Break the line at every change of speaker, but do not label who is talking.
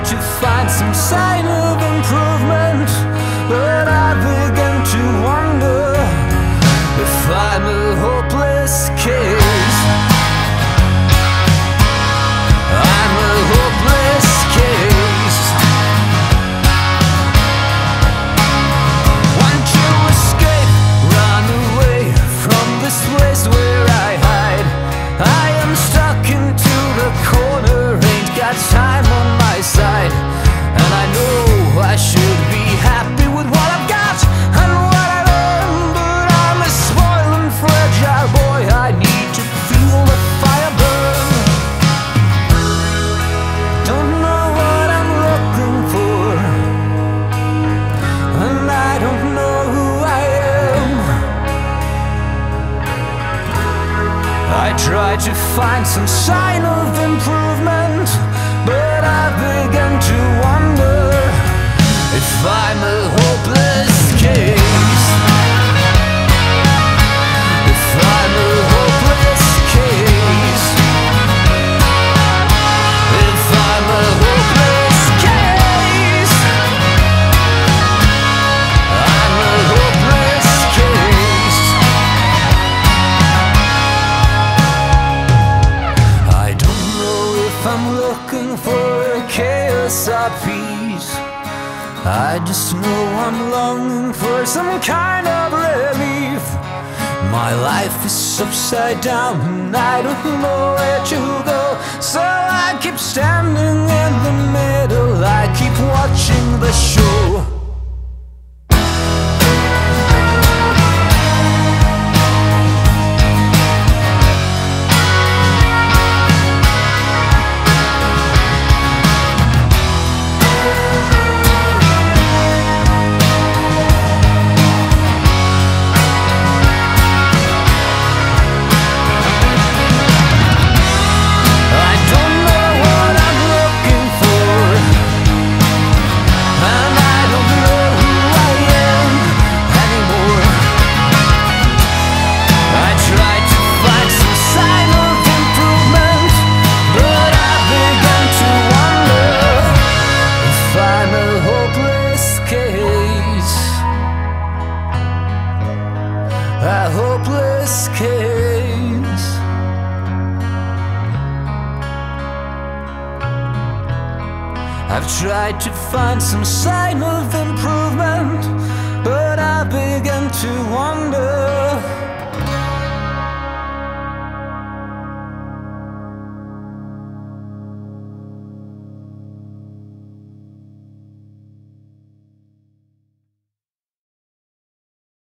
To find some sign of improvement? Try to find some sign of improvement. got peace. I just know I'm longing for some kind of relief. My life is upside down and I don't know where to go. So I keep standing in the middle, I keep watching. I've tried to find some sign of improvement, but I begin to wonder.